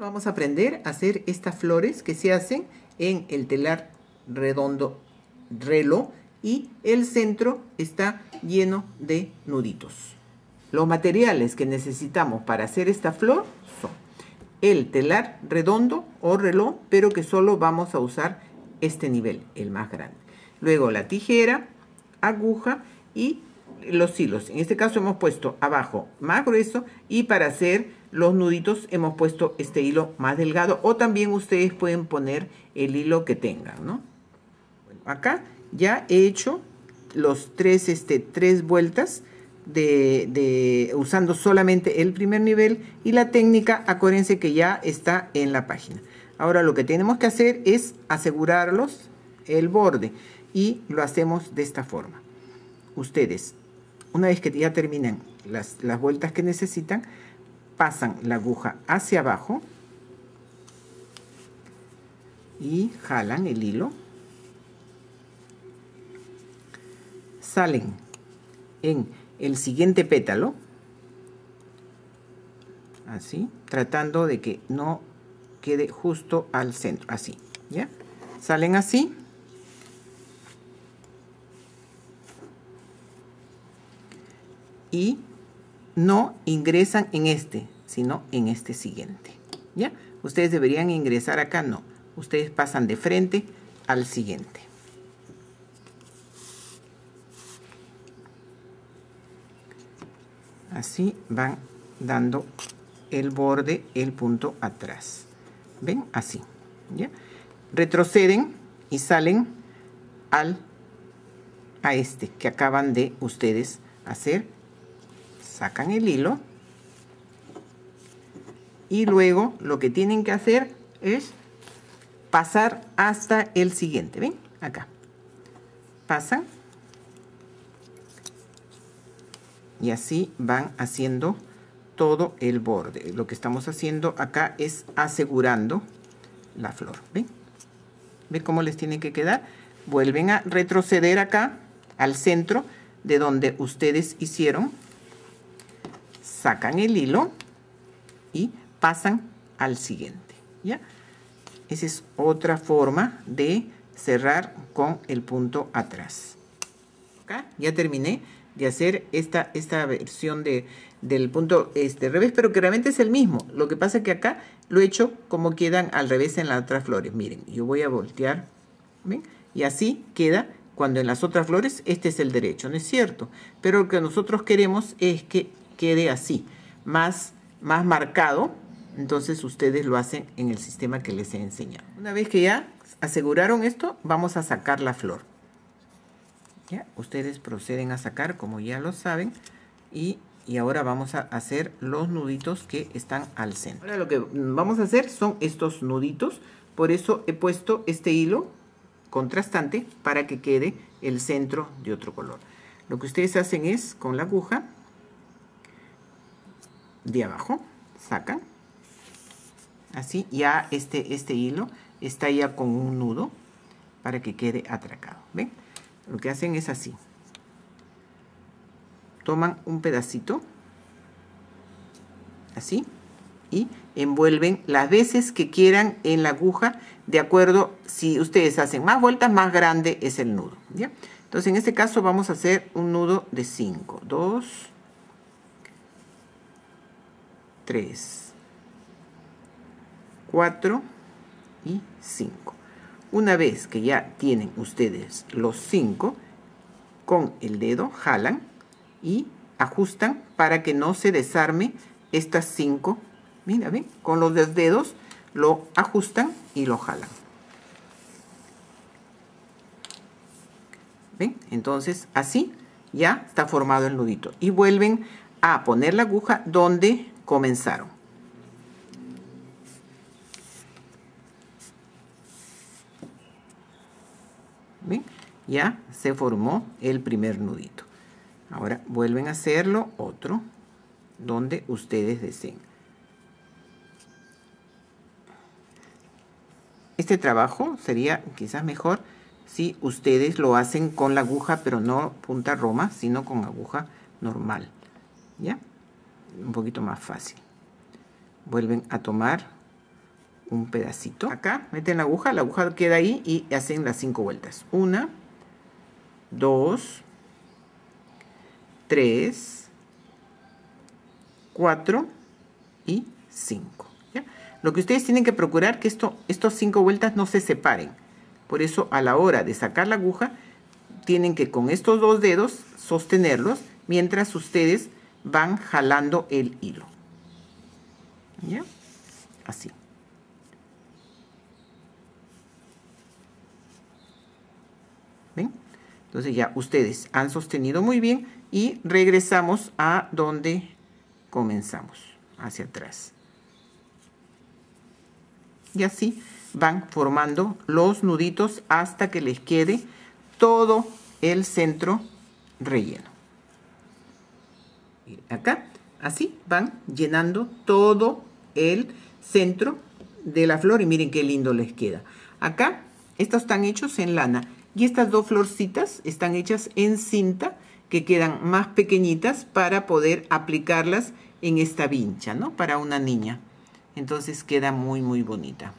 Vamos a aprender a hacer estas flores que se hacen en el telar redondo relo y el centro está lleno de nuditos. Los materiales que necesitamos para hacer esta flor son el telar redondo o reloj, pero que solo vamos a usar este nivel, el más grande. Luego la tijera, aguja y los hilos. En este caso hemos puesto abajo más grueso y para hacer los nuditos hemos puesto este hilo más delgado o también ustedes pueden poner el hilo que tengan, ¿no? acá ya he hecho los tres, este, tres vueltas de, de, usando solamente el primer nivel y la técnica, acuérdense que ya está en la página. Ahora lo que tenemos que hacer es asegurarlos el borde y lo hacemos de esta forma. Ustedes, una vez que ya terminan las, las vueltas que necesitan, pasan la aguja hacia abajo y jalan el hilo salen en el siguiente pétalo, así, tratando de que no quede justo al centro, así, ¿ya? Salen así. Y no ingresan en este, sino en este siguiente, ¿ya? Ustedes deberían ingresar acá, no. Ustedes pasan de frente al siguiente. así van dando el borde, el punto atrás. ¿Ven? Así. ¿ya? Retroceden y salen al a este que acaban de ustedes hacer. Sacan el hilo. Y luego lo que tienen que hacer es pasar hasta el siguiente. ¿Ven? Acá. Pasan y así van haciendo todo el borde. Lo que estamos haciendo acá es asegurando la flor. ¿Ven? ¿Ven cómo les tiene que quedar? Vuelven a retroceder acá al centro de donde ustedes hicieron. Sacan el hilo y pasan al siguiente. ¿Ya? Esa es otra forma de cerrar con el punto atrás. Acá ya terminé de hacer esta, esta versión de, del punto este, revés, pero que realmente es el mismo. Lo que pasa es que acá lo he hecho como quedan al revés en las otras flores. Miren, yo voy a voltear, ¿ven? Y así queda cuando en las otras flores este es el derecho, ¿no es cierto? Pero lo que nosotros queremos es que quede así, más, más marcado. Entonces ustedes lo hacen en el sistema que les he enseñado. Una vez que ya aseguraron esto, vamos a sacar la flor. Ustedes proceden a sacar, como ya lo saben, y, y, ahora vamos a hacer los nuditos que están al centro. Ahora lo que vamos a hacer son estos nuditos, por eso he puesto este hilo contrastante para que quede el centro de otro color. Lo que ustedes hacen es, con la aguja, de abajo, sacan, así, ya este, este hilo está ya con un nudo para que quede atracado, ¿ven? lo que hacen es así. Toman un pedacito, así, y envuelven las veces que quieran en la aguja, de acuerdo, si ustedes hacen más vueltas, más grande es el nudo. ¿ya? Entonces, en este caso vamos a hacer un nudo de 5. 2, 3, 4 y 5. Una vez que ya tienen ustedes los cinco, con el dedo jalan y ajustan para que no se desarme estas cinco. Mira, ven, con los dedos lo ajustan y lo jalan. ¿Ven? Entonces, así ya está formado el nudito. Y vuelven a poner la aguja donde comenzaron. Ya se formó el primer nudito. Ahora vuelven a hacerlo otro donde ustedes deseen. Este trabajo sería quizás mejor si ustedes lo hacen con la aguja, pero no punta roma, sino con aguja normal. ¿Ya? Un poquito más fácil. Vuelven a tomar un pedacito. Acá meten la aguja, la aguja queda ahí y hacen las cinco vueltas. Una, dos, tres, cuatro y cinco. Lo que ustedes tienen que procurar que esto, estos cinco vueltas no se separen. Por eso a la hora de sacar la aguja, tienen que con estos dos dedos sostenerlos mientras ustedes van jalando el hilo. ¿Ya? Así. ¿Ven? Entonces ya ustedes han sostenido muy bien y regresamos a donde comenzamos, hacia atrás. Y así van formando los nuditos hasta que les quede todo el centro relleno. Acá, así van llenando todo el centro de la flor y miren qué lindo les queda. Acá, estos están hechos en lana y estas dos florcitas están hechas en cinta que quedan más pequeñitas para poder aplicarlas en esta vincha, ¿no? Para una niña. Entonces queda muy, muy bonita.